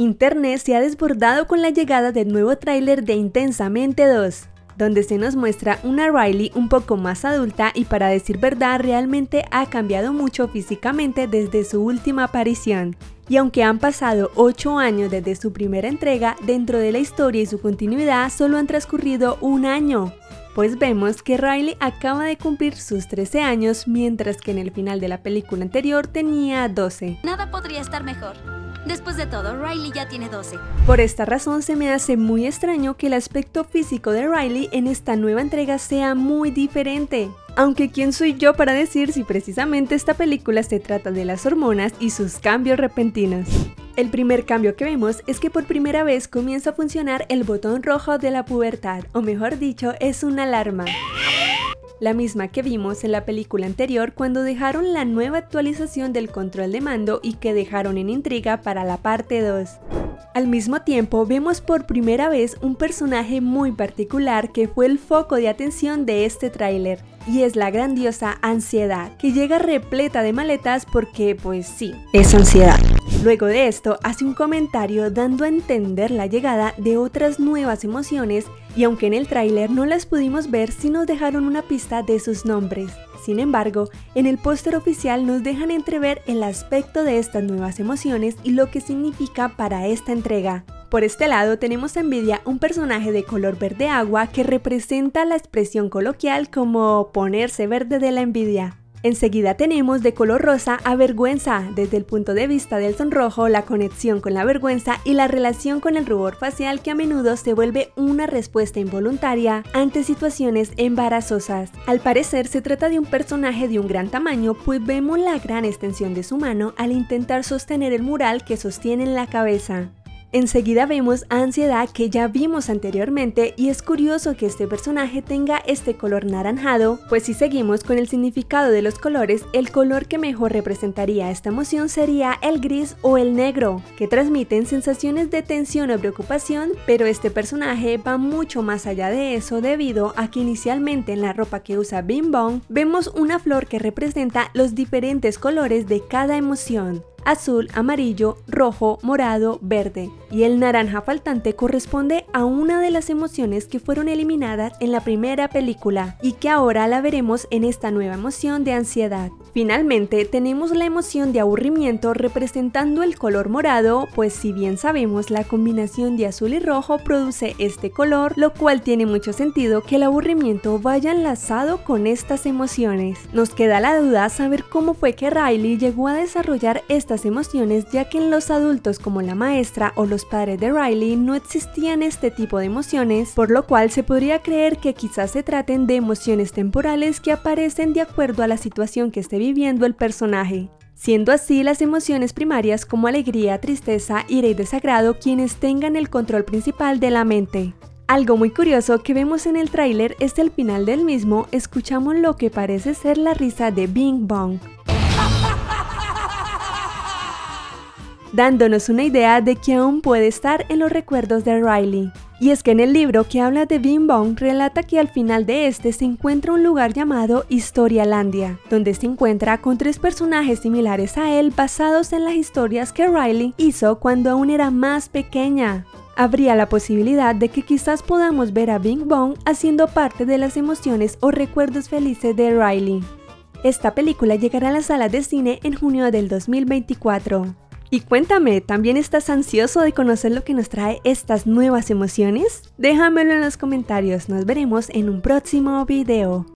Internet se ha desbordado con la llegada del nuevo tráiler de Intensamente 2, donde se nos muestra una Riley un poco más adulta y para decir verdad realmente ha cambiado mucho físicamente desde su última aparición. Y aunque han pasado 8 años desde su primera entrega, dentro de la historia y su continuidad solo han transcurrido un año, pues vemos que Riley acaba de cumplir sus 13 años mientras que en el final de la película anterior tenía 12. Nada podría estar mejor. Después de todo, Riley ya tiene 12. Por esta razón se me hace muy extraño que el aspecto físico de Riley en esta nueva entrega sea muy diferente. Aunque quién soy yo para decir si precisamente esta película se trata de las hormonas y sus cambios repentinos. El primer cambio que vemos es que por primera vez comienza a funcionar el botón rojo de la pubertad, o mejor dicho, es una alarma la misma que vimos en la película anterior cuando dejaron la nueva actualización del control de mando y que dejaron en intriga para la parte 2. Al mismo tiempo, vemos por primera vez un personaje muy particular que fue el foco de atención de este tráiler, y es la grandiosa Ansiedad, que llega repleta de maletas porque, pues sí, es ansiedad. Luego de esto, hace un comentario dando a entender la llegada de otras nuevas emociones y aunque en el tráiler no las pudimos ver, sí nos dejaron una pista de sus nombres. Sin embargo, en el póster oficial nos dejan entrever el aspecto de estas nuevas emociones y lo que significa para esta entrega. Por este lado tenemos a Nvidia un personaje de color verde agua que representa la expresión coloquial como ponerse verde de la envidia. Enseguida tenemos de color rosa a vergüenza, desde el punto de vista del sonrojo, la conexión con la vergüenza y la relación con el rubor facial que a menudo se vuelve una respuesta involuntaria ante situaciones embarazosas. Al parecer se trata de un personaje de un gran tamaño, pues vemos la gran extensión de su mano al intentar sostener el mural que sostiene en la cabeza. Enseguida vemos Ansiedad que ya vimos anteriormente y es curioso que este personaje tenga este color naranjado, pues si seguimos con el significado de los colores, el color que mejor representaría esta emoción sería el gris o el negro, que transmiten sensaciones de tensión o preocupación, pero este personaje va mucho más allá de eso debido a que inicialmente en la ropa que usa Bing Bong vemos una flor que representa los diferentes colores de cada emoción azul, amarillo, rojo, morado, verde. Y el naranja faltante corresponde a una de las emociones que fueron eliminadas en la primera película y que ahora la veremos en esta nueva emoción de ansiedad. Finalmente tenemos la emoción de aburrimiento representando el color morado, pues si bien sabemos la combinación de azul y rojo produce este color, lo cual tiene mucho sentido que el aburrimiento vaya enlazado con estas emociones. Nos queda la duda saber cómo fue que Riley llegó a desarrollar estas emociones ya que en los adultos como la maestra o los padres de Riley no existían este tipo de emociones, por lo cual se podría creer que quizás se traten de emociones temporales que aparecen de acuerdo a la situación que esté viviendo el personaje, siendo así las emociones primarias como alegría, tristeza, ira y desagrado quienes tengan el control principal de la mente. Algo muy curioso que vemos en el tráiler es al final del mismo escuchamos lo que parece ser la risa de Bing Bong. Dándonos una idea de que aún puede estar en los recuerdos de Riley. Y es que en el libro que habla de Bing Bong relata que al final de este se encuentra un lugar llamado Historialandia, donde se encuentra con tres personajes similares a él basados en las historias que Riley hizo cuando aún era más pequeña. Habría la posibilidad de que quizás podamos ver a Bing Bong haciendo parte de las emociones o recuerdos felices de Riley. Esta película llegará a las salas de cine en junio del 2024. Y cuéntame, ¿también estás ansioso de conocer lo que nos trae estas nuevas emociones? Déjamelo en los comentarios, nos veremos en un próximo video.